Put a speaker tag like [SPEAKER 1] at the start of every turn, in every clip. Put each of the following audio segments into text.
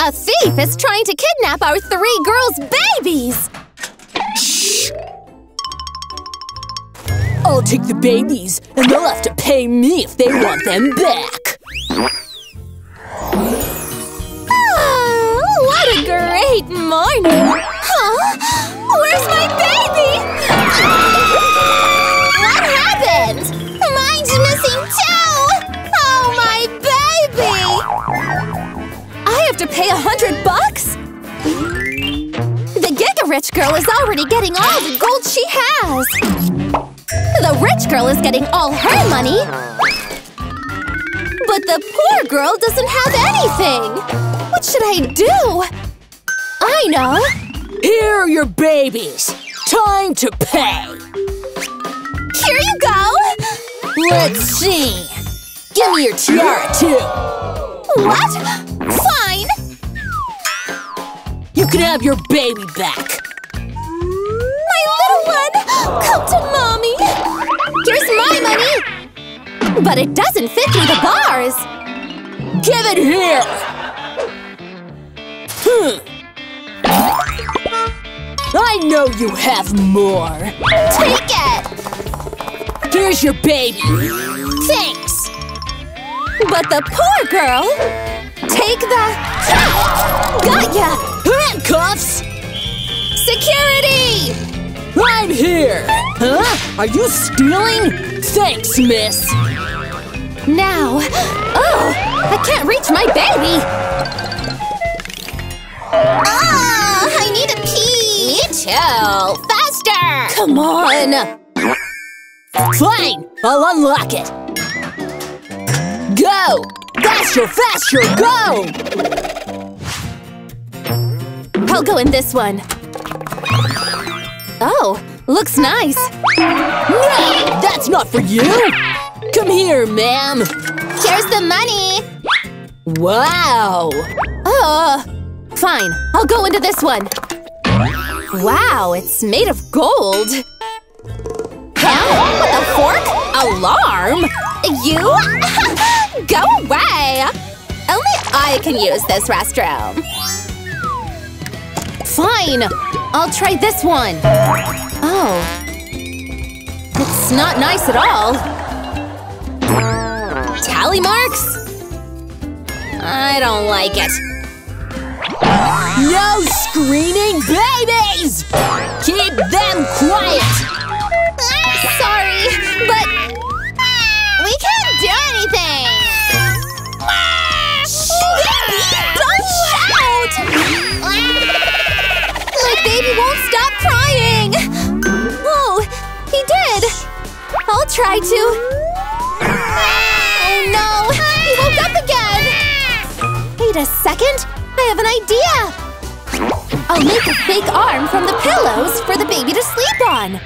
[SPEAKER 1] A thief is trying to kidnap our three girls' babies!
[SPEAKER 2] Shh! I'll take the babies, and they'll have to pay me if they want them back!
[SPEAKER 1] Oh, what a great morning! Huh? Where's my baby? Pay a hundred bucks? The Giga Rich girl is already getting all the gold she has! The rich girl is getting all her money! But the poor girl doesn't have anything! What should I do? I know!
[SPEAKER 2] Here are your babies! Time to pay!
[SPEAKER 1] Here you go!
[SPEAKER 2] Let's see! Give me your tiara, too!
[SPEAKER 1] What?
[SPEAKER 2] You can have your baby back!
[SPEAKER 1] My little one! Come to mommy! Here's my money! But it doesn't fit through the bars!
[SPEAKER 2] Give it here! Hmm. I know you have more!
[SPEAKER 1] Take it!
[SPEAKER 2] Here's your baby!
[SPEAKER 1] Thanks! But the poor girl… Take the… Got ya!
[SPEAKER 2] Handcuffs!
[SPEAKER 1] Security!
[SPEAKER 2] I'm here! Huh? Are you stealing? Thanks, miss!
[SPEAKER 1] Now… Oh! I can't reach my baby! Ah! I need to pee! Me too! Faster!
[SPEAKER 2] Come on! Fine! I'll unlock it! Go! Faster, faster, go!
[SPEAKER 1] I'll go in this one. Oh, looks nice.
[SPEAKER 2] No! That's not for you! Come here, ma'am!
[SPEAKER 1] Here's the money!
[SPEAKER 2] Wow!
[SPEAKER 1] Uh, fine. I'll go into this one. Wow, it's made of gold. Huh? With a fork? Alarm? You? go away! Only I can use this restroom. Fine! I'll try this one. Oh. It's not nice at all. Tally marks? I don't like it.
[SPEAKER 2] No screaming babies!
[SPEAKER 1] Fake arm from the pillows for the baby to sleep on.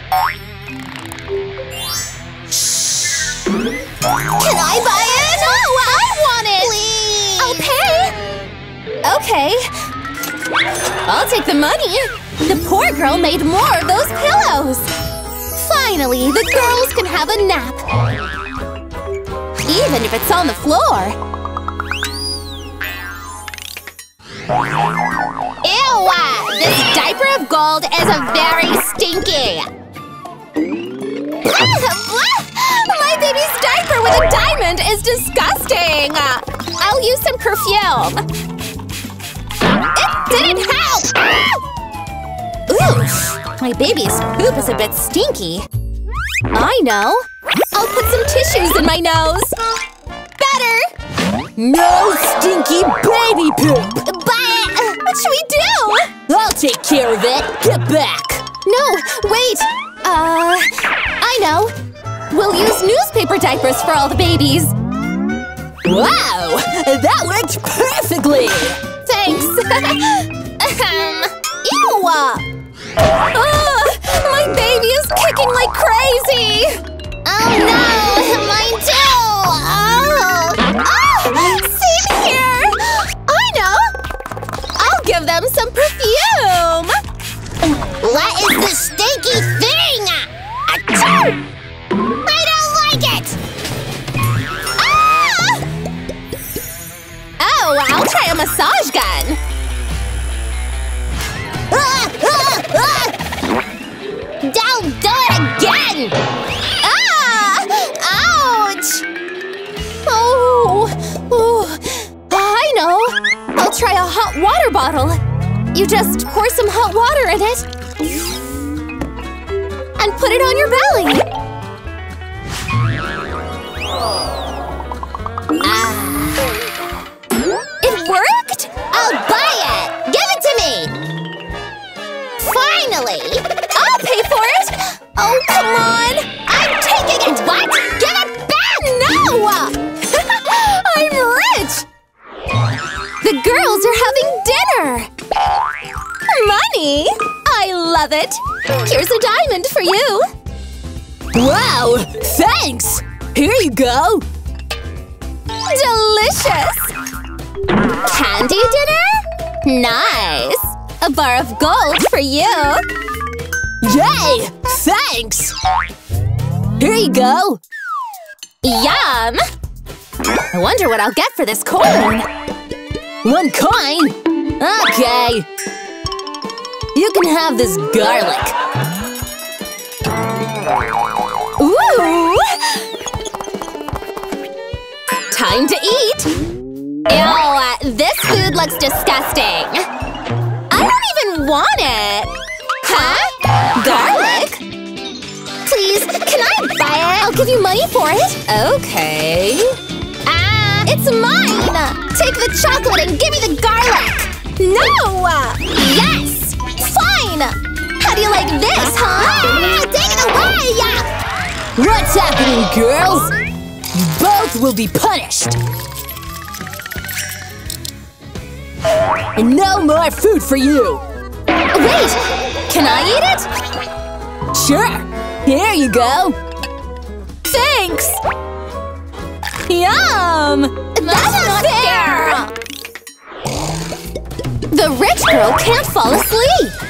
[SPEAKER 1] Can I buy it? No, I want it! Please! I'll pay! Okay. I'll take the money. The poor girl made more of those pillows. Finally, the girls can have a nap. Even if it's on the floor. Diaper of gold is a very stinky. My baby's diaper with a diamond is disgusting! I'll use some perfume. It didn't help! Oof! My baby's poop is a bit stinky. I know! I'll put some tissues in my nose! Better!
[SPEAKER 2] No stinky baby poop!
[SPEAKER 1] But… Uh, what should we do?
[SPEAKER 2] Take care of it! Get back!
[SPEAKER 1] No! Wait! Uh… I know! We'll use newspaper diapers for all the babies!
[SPEAKER 2] Wow! That worked perfectly!
[SPEAKER 1] Thanks! Ahem. Ew! Ah, my baby is kicking like crazy! Oh no! Mine too! It! Here's a diamond for you!
[SPEAKER 2] Wow! Thanks! Here you go!
[SPEAKER 1] Delicious! Candy dinner? Nice! A bar of gold for you!
[SPEAKER 2] Yay! Thanks! Here you go!
[SPEAKER 1] Yum! I wonder what I'll get for this coin!
[SPEAKER 2] One coin? Okay! You can have this garlic!
[SPEAKER 1] Ooh! Time to eat! Ew, this food looks disgusting! I don't even want it! Huh? Garlic? Please, can I buy it? I'll give you money for it! Okay… Ah, it's mine! Take the chocolate and give me the garlic! No! Yes! Like this, huh? Ah, take it away!
[SPEAKER 2] What's happening, girls? You both will be punished! And no more food for you!
[SPEAKER 1] Wait! Can I eat it?
[SPEAKER 2] Sure! Here you go!
[SPEAKER 1] Thanks! Yum! That's not fair! The rich girl can't fall asleep!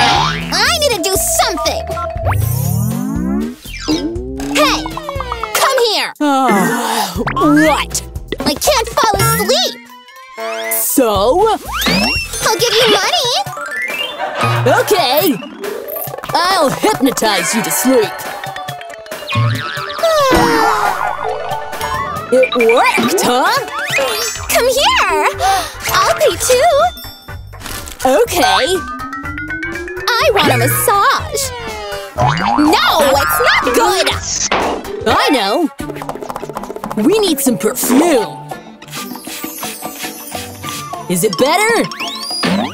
[SPEAKER 1] I need to do something! Hey! Come here!
[SPEAKER 2] Oh, what?
[SPEAKER 1] I can't fall asleep!
[SPEAKER 2] So?
[SPEAKER 1] I'll give you money!
[SPEAKER 2] Okay! I'll hypnotize you to sleep! It worked, huh?
[SPEAKER 1] Come here! I'll pay too!
[SPEAKER 2] Okay!
[SPEAKER 1] I want a massage! No, it's not good!
[SPEAKER 2] I know! We need some perfume! Is it better?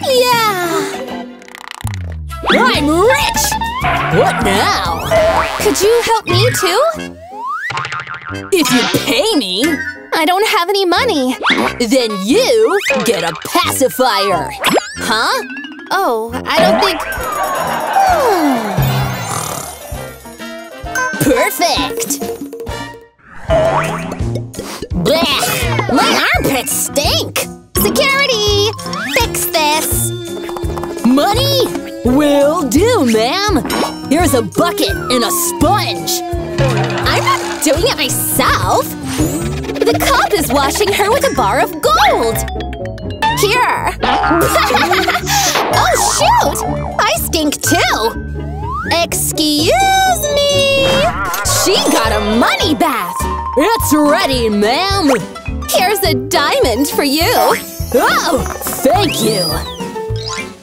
[SPEAKER 1] Yeah!
[SPEAKER 2] I'm rich! What now?
[SPEAKER 1] Could you help me too?
[SPEAKER 2] If you pay me,
[SPEAKER 1] I don't have any money.
[SPEAKER 2] then you get a pacifier!
[SPEAKER 1] Huh? Oh, I don't think… Hmm.
[SPEAKER 2] Perfect! Blech!
[SPEAKER 1] My armpits stink! Security! Fix this!
[SPEAKER 2] Money? Will do, ma'am! Here's a bucket and a sponge!
[SPEAKER 1] I'm not doing it myself! The cop is washing her with a bar of gold! Here! oh, shoot! I stink too! Excuse me! She got a money bath!
[SPEAKER 2] It's ready, ma'am!
[SPEAKER 1] Here's a diamond for you!
[SPEAKER 2] Oh, thank you!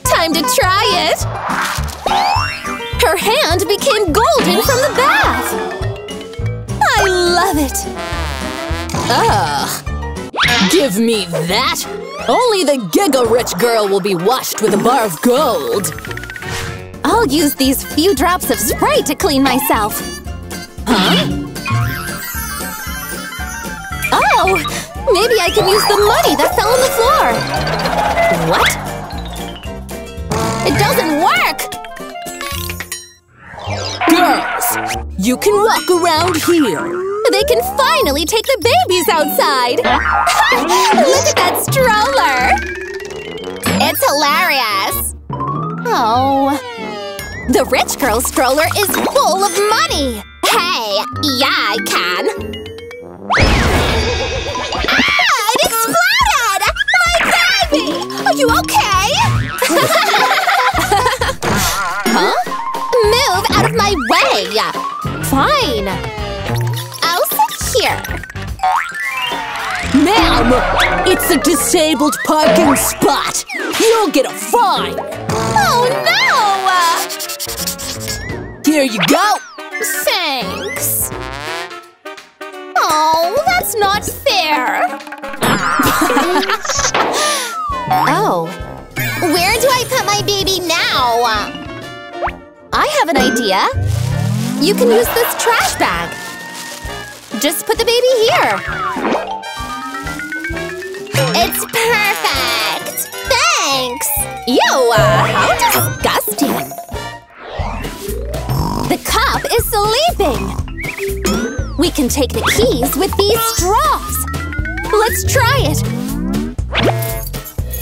[SPEAKER 1] Time to try it! Her hand became golden from the bath! I love it!
[SPEAKER 2] Ugh. Give me that! Only the Giga-Rich girl will be washed with a bar of gold!
[SPEAKER 1] I'll use these few drops of spray to clean myself.
[SPEAKER 2] Huh?
[SPEAKER 1] Oh! Maybe I can use the money that fell on the floor! What? It doesn't work!
[SPEAKER 2] Girls, you can walk around here!
[SPEAKER 1] They can finally take the babies outside! Look at that stroller! It's hilarious! Oh… The rich girl's stroller is full of money! Hey! Yeah, I can! ah! It exploded! My baby! Are you okay? huh? Move out of my way! Fine! Here.
[SPEAKER 2] Ma'am, it's a disabled parking spot. You'll get a fine.
[SPEAKER 1] Oh no!
[SPEAKER 2] Here you go.
[SPEAKER 1] Thanks. Oh, that's not fair. oh. Where do I put my baby now? I have an idea. You can use this trash bag. Just put the baby here. It's perfect! Thanks! Ew, uh, how disgusting! The cup is sleeping! We can take the keys with these straws! Let's try it!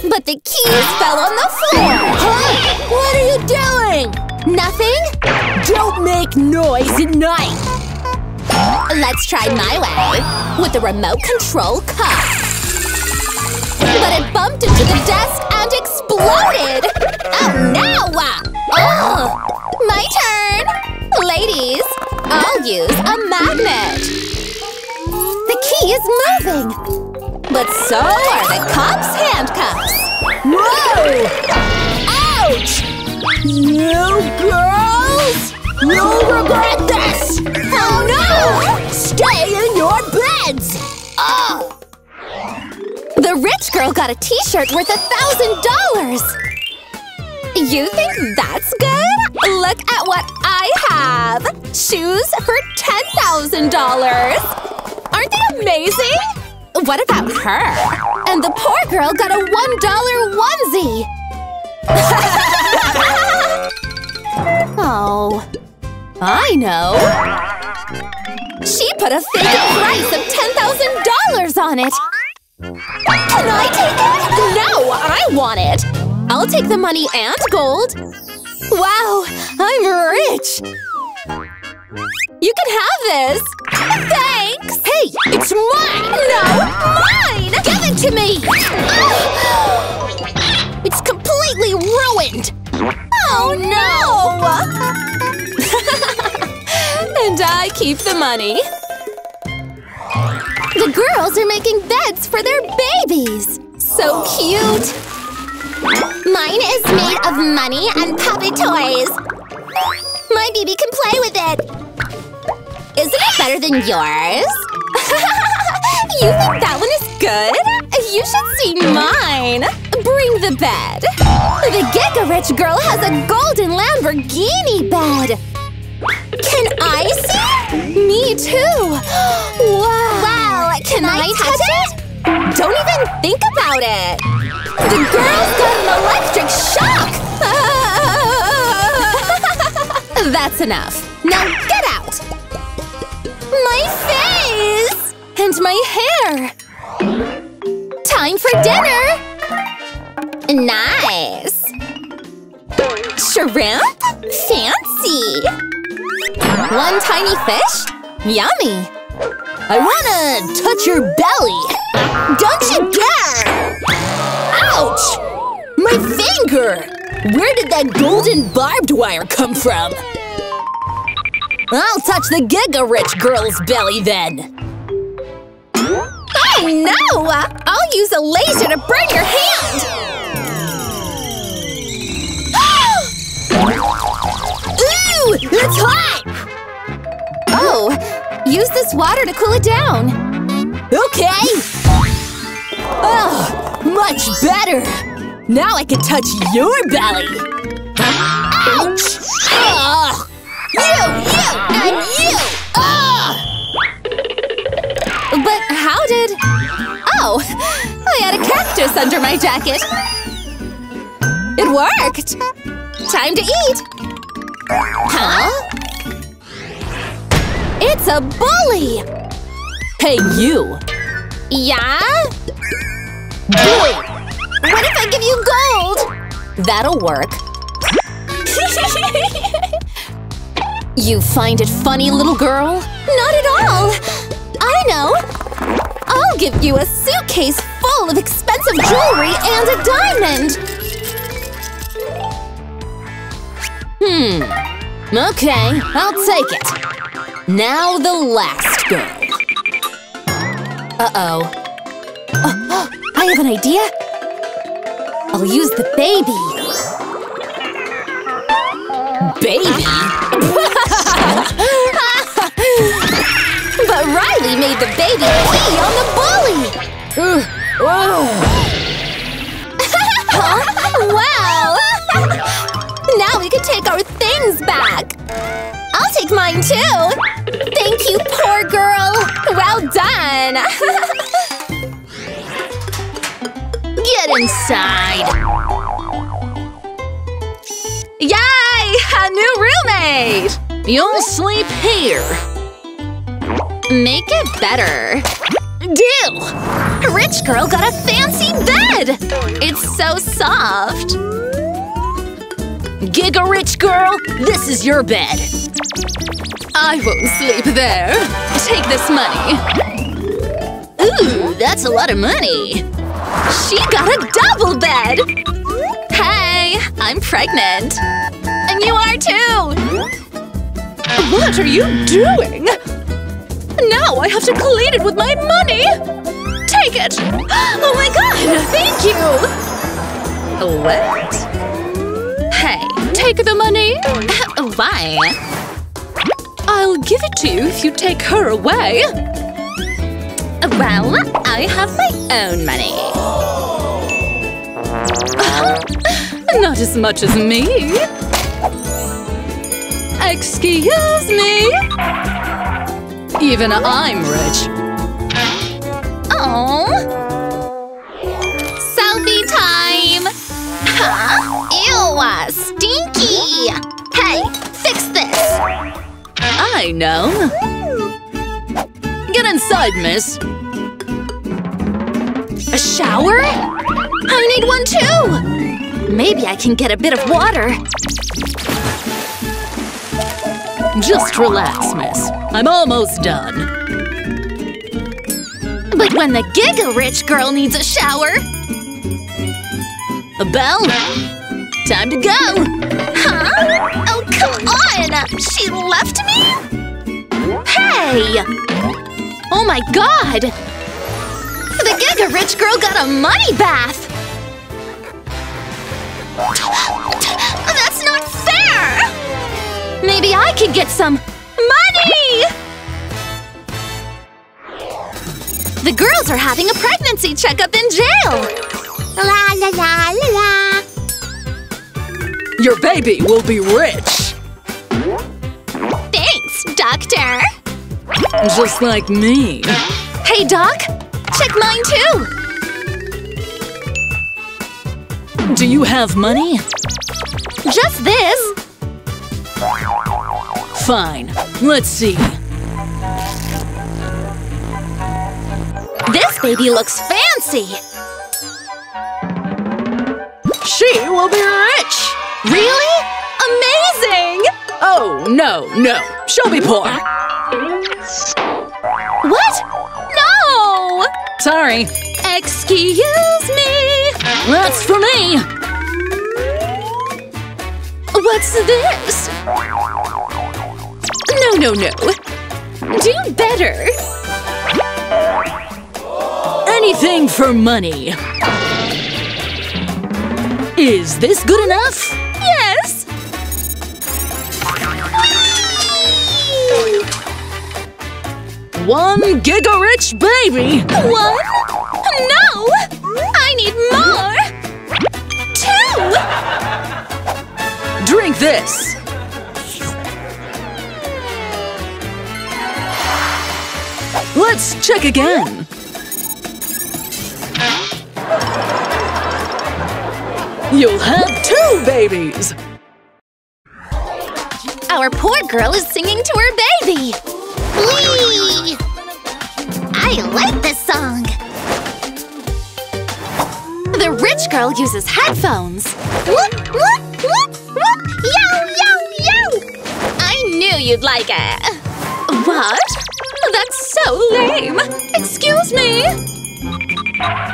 [SPEAKER 1] But the keys fell on the floor!
[SPEAKER 2] Huh? What are you doing?
[SPEAKER 1] Nothing?
[SPEAKER 2] Don't make noise at night.
[SPEAKER 1] Let's try my way with the remote control cup. But it bumped into the desk and exploded! Oh no! Oh! My turn! Ladies, I'll use a magnet! The key is moving! But so are the cup's handcuffs!
[SPEAKER 2] Whoa! Ouch! You girls! You'll regret this!
[SPEAKER 1] Oh no!
[SPEAKER 2] Stay in your beds!
[SPEAKER 1] Oh! The rich girl got a t-shirt worth a thousand dollars! You think that's good? Look at what I have! Shoes for ten thousand dollars! Aren't they amazing? What about her? And the poor girl got a one dollar onesie! oh. I know! She put a fake price of $10,000 on it! Can I take it? No, I want it! I'll take the money and gold! Wow, I'm rich! You can have this! Thanks!
[SPEAKER 2] Hey, it's mine!
[SPEAKER 1] No, mine!
[SPEAKER 2] Give it to me!
[SPEAKER 1] It's completely ruined! Oh no! And I keep the money. The girls are making beds for their babies! So cute! Mine is made of money and puppy toys! My baby can play with it! Isn't it better than yours? you think that one is good? You should see mine! Bring the bed! The Giga Rich girl has a golden Lamborghini bed! Can I see? Me too! Wow! Wow! Can, I, touch, it? Don't even think about it! The girl's got an electric shock! That's enough. Now get out! My face! And my hair! Time for dinner! Nice! Shrimp? Fancy! One tiny fish? Yummy!
[SPEAKER 2] I wanna touch your belly!
[SPEAKER 1] Don't you dare!
[SPEAKER 2] Ouch! My finger! Where did that golden barbed wire come from? I'll touch the Giga Rich girl's belly then!
[SPEAKER 1] Oh no! I'll use a laser to burn your hand!
[SPEAKER 2] Ooh! It's hot!
[SPEAKER 1] Oh, use this water to cool it down.
[SPEAKER 2] Okay! Oh, much better! Now I can touch your belly! Ouch! Ugh. You, you, and you! Ugh.
[SPEAKER 1] But how did… Oh, I had a cactus under my jacket. It worked! Time to eat! Huh? It's a bully!
[SPEAKER 2] Hey, you!
[SPEAKER 1] Yeah?
[SPEAKER 2] Boy!
[SPEAKER 1] What if I give you gold?
[SPEAKER 2] That'll work.
[SPEAKER 1] You find it funny, little girl? Not at all! I know! I'll give you a suitcase full of expensive jewelry and a diamond!
[SPEAKER 2] Hmm. Okay, I'll take it. Now the last girl. Uh-oh. Oh, oh, I have an idea. I'll use the baby. Baby?
[SPEAKER 1] but Riley made the baby pee on the bully! wow! can take our things back! I'll take mine too! Thank you, poor girl! Well done!
[SPEAKER 2] Get inside!
[SPEAKER 1] Yay! A new roommate!
[SPEAKER 2] You'll sleep here.
[SPEAKER 1] Make it better.
[SPEAKER 2] Deal!
[SPEAKER 1] Rich girl got a fancy bed! It's so soft.
[SPEAKER 2] Giga rich girl, this is your bed.
[SPEAKER 1] I won't sleep there. Take this money.
[SPEAKER 2] Ooh, that's a lot of money.
[SPEAKER 1] She got a double bed! Hey, I'm pregnant. And you are too! What are you doing? Now I have to clean it with my money! Take it! Oh my god, thank you! What? Take the money. Oh, why? I'll give it to you if you take her away. Well, I have my own money. Not as much as me. Excuse me? Even I'm rich. Oh. Stinky! Hey, fix this!
[SPEAKER 2] I know. Get inside, miss.
[SPEAKER 1] A shower? I need one too! Maybe I can get a bit of water.
[SPEAKER 2] Just relax, miss. I'm almost done.
[SPEAKER 1] But when the Giga Rich girl needs a shower…
[SPEAKER 2] A bell? Time to go!
[SPEAKER 1] Huh? Oh, come on! She left me? Hey! Oh my god! The Giga Rich girl got a money bath! That's not fair! Maybe I could get some money! The girls are having a pregnancy checkup in jail! La la la la la!
[SPEAKER 2] Your baby will be rich!
[SPEAKER 1] Thanks, doctor!
[SPEAKER 2] Just like me.
[SPEAKER 1] Hey, Doc! Check mine too!
[SPEAKER 2] Do you have money?
[SPEAKER 1] Just this!
[SPEAKER 2] Fine. Let's see.
[SPEAKER 1] This baby looks fancy!
[SPEAKER 2] She will be rich!
[SPEAKER 1] Really? Amazing!
[SPEAKER 2] Oh, no, no. She'll be poor.
[SPEAKER 1] What? No!
[SPEAKER 2] Sorry.
[SPEAKER 1] Excuse me!
[SPEAKER 2] That's for me!
[SPEAKER 1] What's this? No, no, no. Do better!
[SPEAKER 2] Anything for money. Is this good enough? One giga rich baby!
[SPEAKER 1] One? No! I need more! Two!
[SPEAKER 2] Drink this! Let's check again! You'll have two babies!
[SPEAKER 1] Our poor girl is singing to her baby! I like this song! The rich girl uses headphones! Whoop, whoop, whoop, whoop! Yo, yo, yo! I knew you'd like it! What? That's so lame! Excuse me!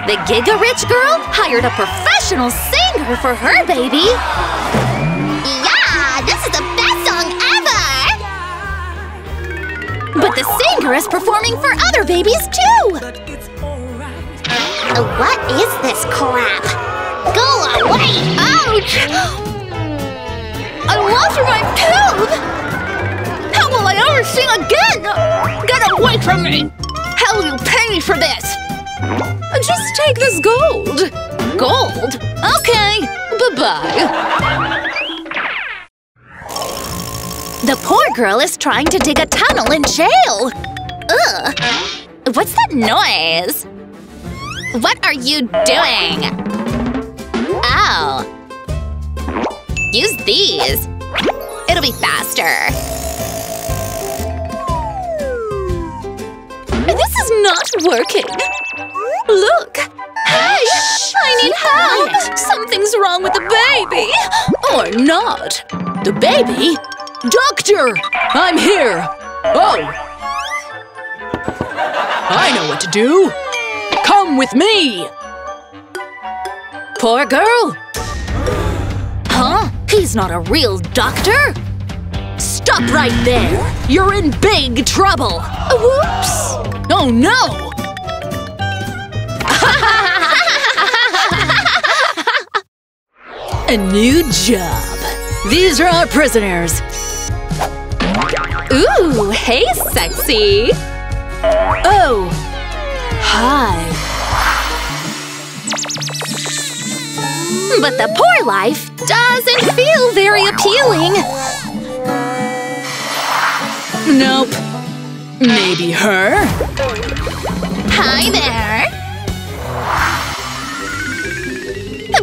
[SPEAKER 1] The Giga Rich girl hired a professional singer for her baby! Yeah! This is the best song ever! But the singer is performing for other babies too! Oh, what is this crap? Go away! Ouch! I lost my tooth! How will I ever sing again? Get away from me! How will you pay me for this?
[SPEAKER 2] Just take this gold.
[SPEAKER 1] Gold?
[SPEAKER 2] Okay, bye-bye.
[SPEAKER 1] The poor girl is trying to dig a tunnel in jail! Ugh! What's that noise? What are you doing? Oh. Use these. It'll be faster.
[SPEAKER 2] This is not working. Look! Hush! I need help! Something's wrong with the baby! Or not. The baby? Doctor! I'm here! Oh! I know what to do! Come with me! Poor girl! Huh? He's not a real doctor? Stop right there! You're in big trouble! Whoops! Oh no! A new job. These are our prisoners.
[SPEAKER 1] Ooh, hey, sexy!
[SPEAKER 2] Oh! Hi.
[SPEAKER 1] But the poor life doesn't feel very appealing.
[SPEAKER 2] Nope. Maybe her?
[SPEAKER 1] Hi there!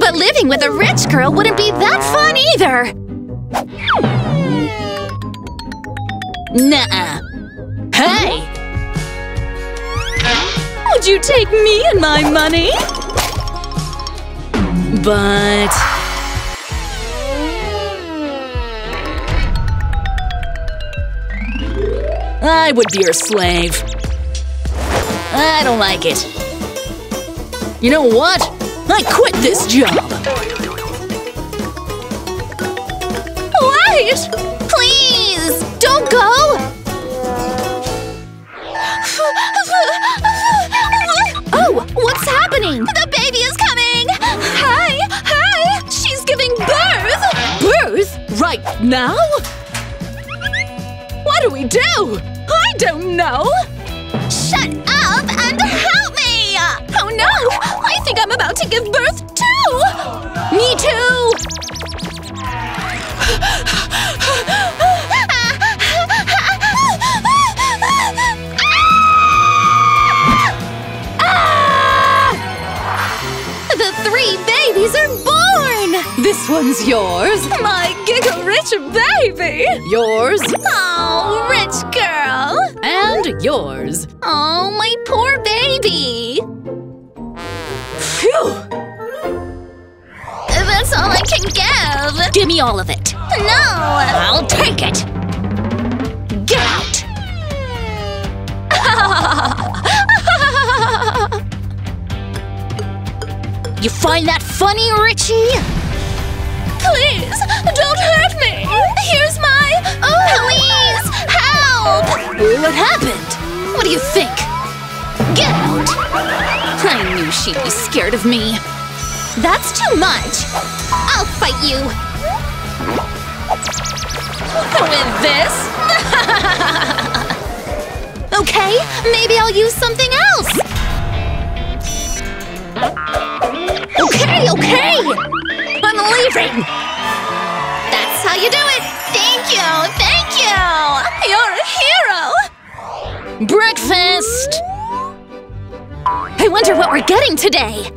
[SPEAKER 1] But living with a rich girl wouldn't be that fun either!
[SPEAKER 2] Nuh-uh. Hey! Would you take me and my money? But… I would be your slave. I don't like it. You know what? I quit this job!
[SPEAKER 1] Happening? The baby is coming! Hi! Hi! She's giving birth!
[SPEAKER 2] Birth? Right now? What do we do? I don't know!
[SPEAKER 1] Shut up and help me! Oh no! I think I'm about to give birth
[SPEAKER 2] one's yours.
[SPEAKER 1] My giga rich baby!
[SPEAKER 2] Yours.
[SPEAKER 1] Oh, rich girl!
[SPEAKER 2] And yours.
[SPEAKER 1] Oh, my poor baby!
[SPEAKER 2] Phew!
[SPEAKER 1] That's all I can give!
[SPEAKER 2] Give me all of it.
[SPEAKER 1] No!
[SPEAKER 2] I'll take it. Get out. You find that funny, Richie?
[SPEAKER 1] Please, don't hurt me! Here's my… Please, help!
[SPEAKER 2] What happened? What do you think? Get out! I knew she'd be scared of me.
[SPEAKER 1] That's too much! I'll fight you! With this? okay, maybe I'll use something else! Okay, okay! That's how you do it! Thank you, thank you! You're a hero!
[SPEAKER 2] Breakfast! I wonder what we're getting today.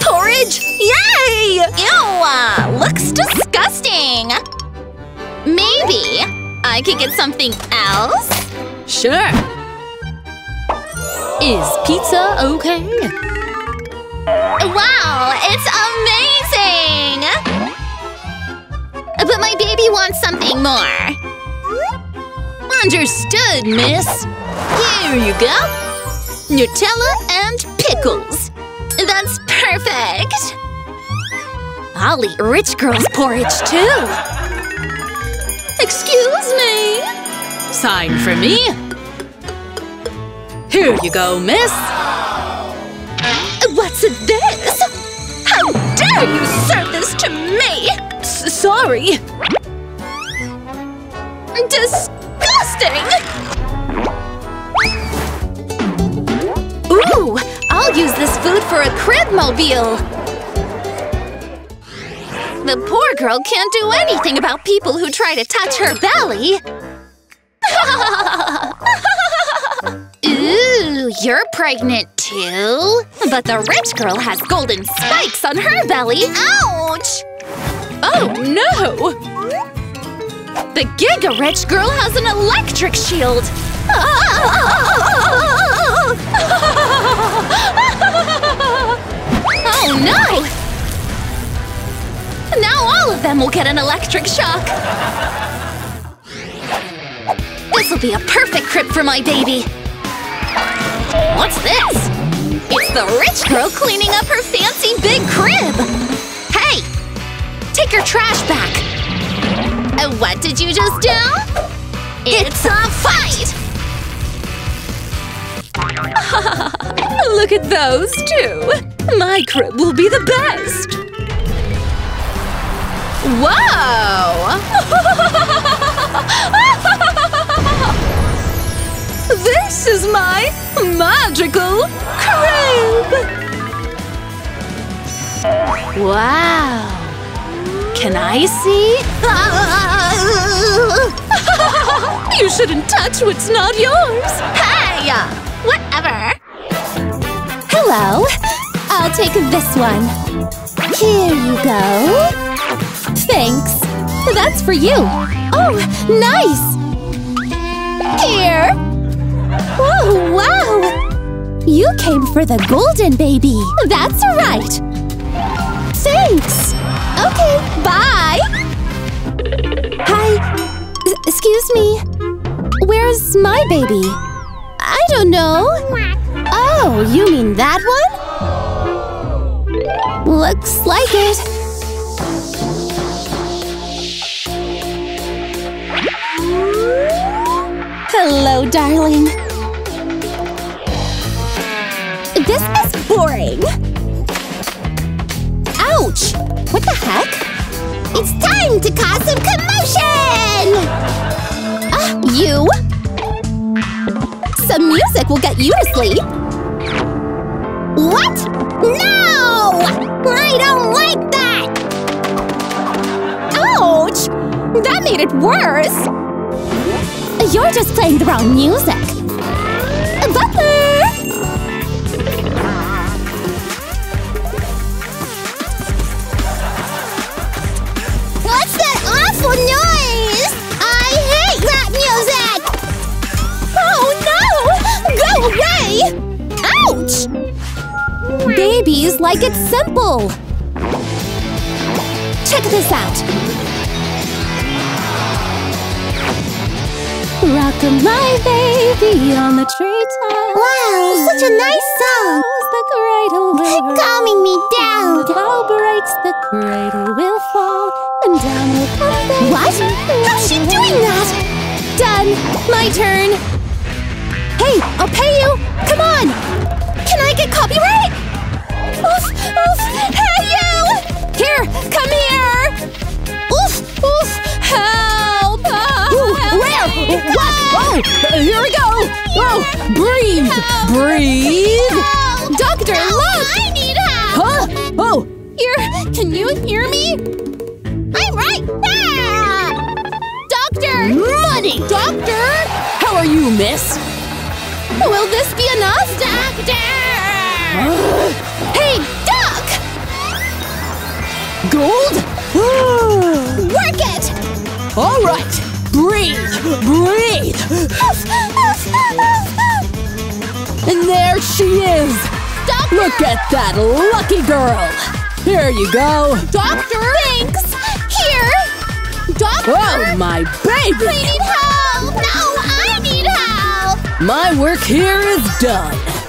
[SPEAKER 1] Porridge? Yay! Ew! uh, Looks disgusting! Maybe I could get something else?
[SPEAKER 2] Sure. Is pizza okay?
[SPEAKER 1] Wow, it's amazing! But my baby wants something more.
[SPEAKER 2] Understood, miss. Here you go. Nutella and pickles.
[SPEAKER 1] That's perfect!
[SPEAKER 2] I'll eat rich girl's porridge, too. Excuse me. Sign for me. Here you go, miss. What's this? How dare you serve this to me! Sorry. Disgusting!
[SPEAKER 1] Ooh! I'll use this food for a crib mobile! The poor girl can't do anything about people who try to touch her belly! Ooh, you're pregnant too? But the rich girl has golden spikes on her belly! Ouch!
[SPEAKER 2] Oh no!
[SPEAKER 1] The Giga Rich girl has an electric shield! Oh no! Now all of them will get an electric shock! This'll be a perfect crib for my baby! What's this? It's the rich girl cleaning up her fancy big crib! Hey! Take your trash back! Uh, what did you just do? It's a fight!
[SPEAKER 2] Look at those two! My crib will be the best! Whoa! this is my magical crib! Wow! Can I see? you shouldn't touch what's not yours!
[SPEAKER 1] Hey! Whatever! Hello! I'll take this one. Here you go. Thanks. That's for you. Oh, nice! Here! Oh, wow! You came for the golden baby. That's right. Thanks. Okay, bye. Hi. Excuse me. Where's my baby? I don't know. Oh, you mean that one? Looks like it. Hello, darling. What the heck? It's time to cause some commotion! Ah, you! Some music will get you to sleep. What? No! I don't like that! Ouch! That made it worse! You're just playing the wrong music. Butler! Noise? I hate rap music! Oh no! Go away! Ouch! Babies like it simple! Check this out! Rock my baby on the treetop. Wow, such a nice song! The cradle calming me down. The breaks, the cradle What? How's she doing that? Done. My turn. Hey, I'll pay you. Come on. Can I get copyright? Oof, oof. Hey, you! Here, come here. Oof, oof. Help!
[SPEAKER 3] Where? What? Oh, here we go! Oh, breathe! Breathe!
[SPEAKER 1] Help!
[SPEAKER 3] Doctor,
[SPEAKER 1] Help!
[SPEAKER 3] look!
[SPEAKER 1] I need help!
[SPEAKER 3] Huh? Oh,
[SPEAKER 1] Here, can you hear me? I'm right there! Doctor!
[SPEAKER 3] money!
[SPEAKER 1] Doctor!
[SPEAKER 3] How are you, miss?
[SPEAKER 1] Will this be enough? Doctor! hey, Doc!
[SPEAKER 3] Gold?
[SPEAKER 1] Work it!
[SPEAKER 3] All right, breathe! Breathe! And there she is!
[SPEAKER 1] Doctor!
[SPEAKER 3] Look at that lucky girl! Here you go!
[SPEAKER 1] Doctor! Thanks! Doctor!
[SPEAKER 3] Oh, my
[SPEAKER 1] I
[SPEAKER 3] baby!
[SPEAKER 1] need help! No, I need help!
[SPEAKER 3] My work here is done.